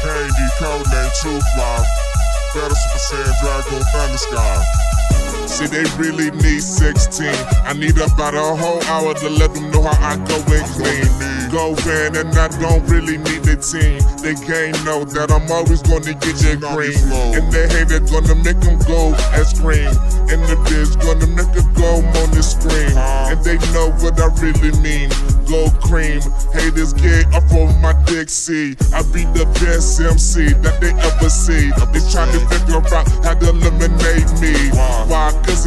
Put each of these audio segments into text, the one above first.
Candy, codename True Fly. Battle Super Saiyan Dragon Thunder Sky. See, they really need 16. I need about a whole hour to let them know how I go and clean go in and I don't really need the team. They game know that I'm always gonna get their green. And they hate it, gonna make them go as scream. And the bitch gonna make a go on the screen. And they know what I really mean. Go cream, haters get off of my dick, see. I be the best MC that they ever see. They try to figure out how to eliminate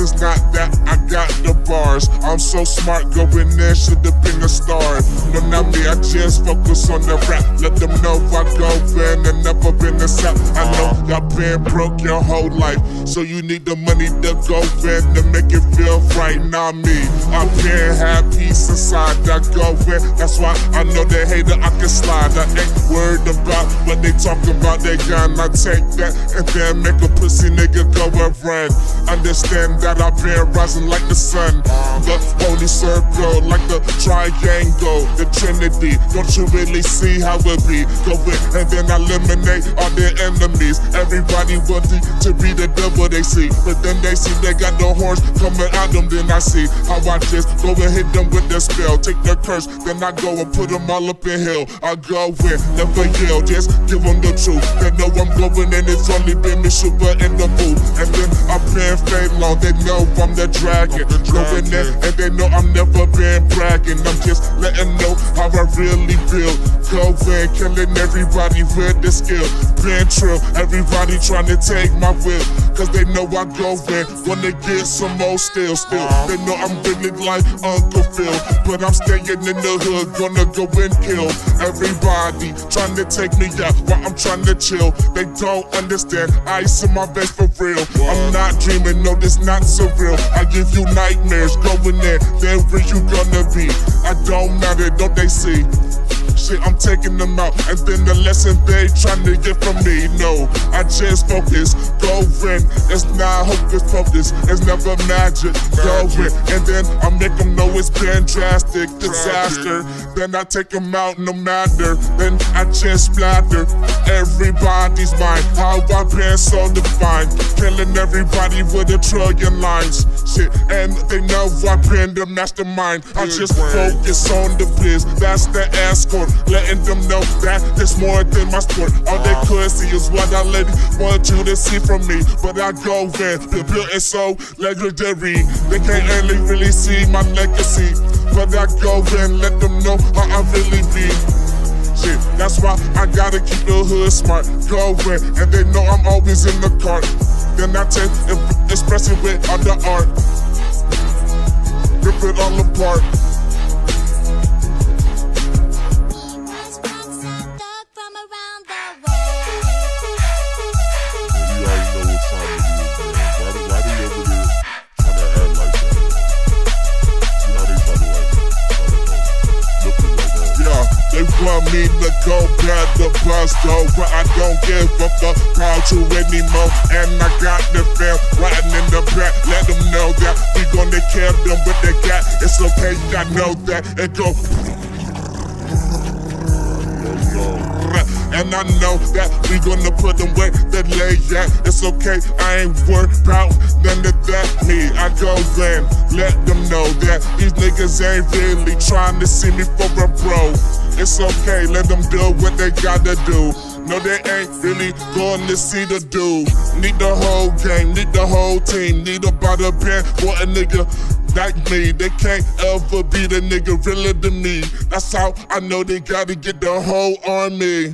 It's not that got the bars. I'm so smart, going there, should've been a star. No, not me, I just focus on the rap. Let them know I go in and never been a sap. I know y'all been broke your whole life, so you need the money to go in to make it feel right. Not me, I been have peace inside. I go in, that's why I know they hater I can slide. I ain't worried about what they talk about. They gonna take that and then make a pussy nigga go and run. Understand that I've been rising like the sun, the holy circle like the triangle, the trinity. Don't you really see how it be? Go in and then eliminate all their enemies. Everybody wanting to be the devil they see. But then they see they got the horns coming at them. Then I see how I just go and hit them with the spell. Take the curse, then I go and put them all up in hell. I go in, never yell, just give them the truth. They know I'm going and it's only been me super in the booth. And then I'm playing fade long, they know I'm the dragon. Going there and they know I'm never been bragging. I'm just letting know how I really feel. Covid killing everybody with the skill. Been true, everybody trying to take my will. Cause they know I go in, wanna get some more still, still. They know I'm really like Uncle Phil. But I'm staying in the hood, gonna go and kill everybody. Trying to take me out while I'm trying to chill. They don't understand, ice in my vest for real. I'm not this not surreal. I give you nightmares, going there, then where you gonna be? I don't matter, don't they see? Shit, I'm taking them out, and then the lesson they trying to get from me. No, I just focus, go in. It's not hocus pocus, it's never magic. Go in, and then I make them know it's been drastic disaster. Then I take them out no matter. Then I just splatter everybody's mind. How I been so defined, killing everybody with a trillion lines. Shit, and they know I been the mastermind. I just focus on the biz, that's the escort. Letting them know that there's more than my sport. All they could see is what I let want you to see from me. But I go in, the built is so legendary. They can't really, really see my legacy. But I go in, let them know how I really be. Shit, that's why I gotta keep the hood smart. Go in, and they know I'm always in the cart. Then I take and express it with all the art. Rip it all apart. Want me to go bad the bus though, but I don't give a fuck proud to anymore. And I got the fam riding in the back. Let them know that we gonna kill them with the gat. It's okay, I know that. It go. And I know that we gonna put them where they lay at. It's okay, I ain't worried about none of that. Me, I go then, let them know that these niggas ain't really trying to see me for a bro. It's okay, let them do what they gotta do. No, they ain't really going to see the dude. Need the whole game, need the whole team, need a bottle pen for a nigga like me. They can't ever be the nigga realer than me. That's how I know they gotta get the whole army.